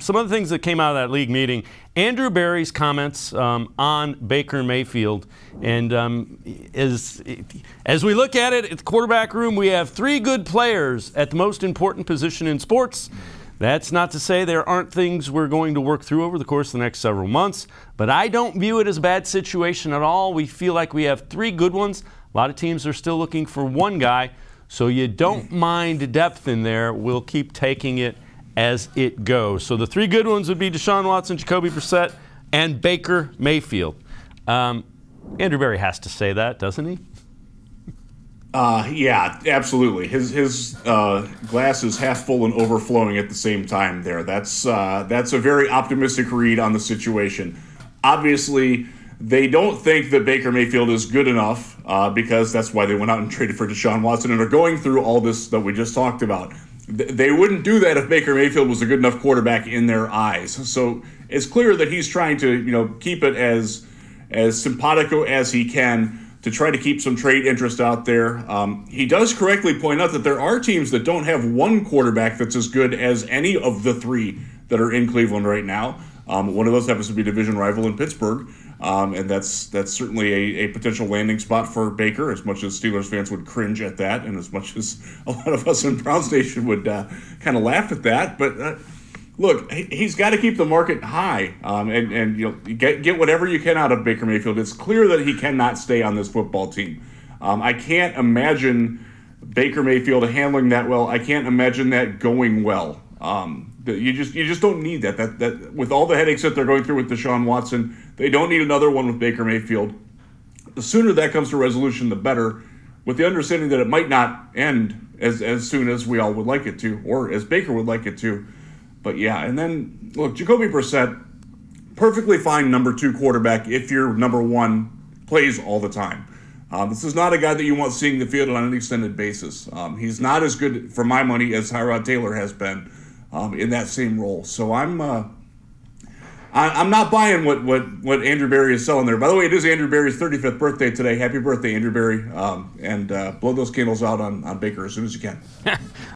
Some of the things that came out of that league meeting, Andrew Berry's comments um, on Baker Mayfield, and um, as as we look at it at the quarterback room, we have three good players at the most important position in sports. That's not to say there aren't things we're going to work through over the course of the next several months, but I don't view it as a bad situation at all. We feel like we have three good ones. A lot of teams are still looking for one guy, so you don't mind depth in there. We'll keep taking it as it goes. So the three good ones would be Deshaun Watson, Jacoby Brissett, and Baker Mayfield. Um, Andrew Berry has to say that, doesn't he? Uh, yeah, absolutely. His his uh, glass is half full and overflowing at the same time. There, that's uh, that's a very optimistic read on the situation. Obviously, they don't think that Baker Mayfield is good enough uh, because that's why they went out and traded for Deshaun Watson and are going through all this that we just talked about they wouldn't do that if Baker Mayfield was a good enough quarterback in their eyes. So it's clear that he's trying to, you know, keep it as as simpatico as he can to try to keep some trade interest out there. Um, he does correctly point out that there are teams that don't have one quarterback that's as good as any of the three that are in Cleveland right now. Um, one of those happens to be division rival in Pittsburgh. Um, and that's that's certainly a, a potential landing spot for Baker. As much as Steelers fans would cringe at that, and as much as a lot of us in Browns Nation would uh, kind of laugh at that, but uh, look, he's got to keep the market high, um, and and you know get get whatever you can out of Baker Mayfield. It's clear that he cannot stay on this football team. Um, I can't imagine Baker Mayfield handling that well. I can't imagine that going well. Um, you just you just don't need that. That that with all the headaches that they're going through with Deshaun Watson, they don't need another one with Baker Mayfield. The sooner that comes to resolution, the better. With the understanding that it might not end as as soon as we all would like it to, or as Baker would like it to. But yeah, and then look, Jacoby Brissett, perfectly fine number two quarterback if your number one plays all the time. Um, this is not a guy that you want seeing the field on an extended basis. Um, he's not as good for my money as Tyrod Taylor has been um, in that same role. So I'm uh, I, am not buying what, what what Andrew Berry is selling there. By the way, it is Andrew Berry's 35th birthday today. Happy birthday, Andrew Berry! Um, and uh, blow those candles out on, on Baker as soon as you can.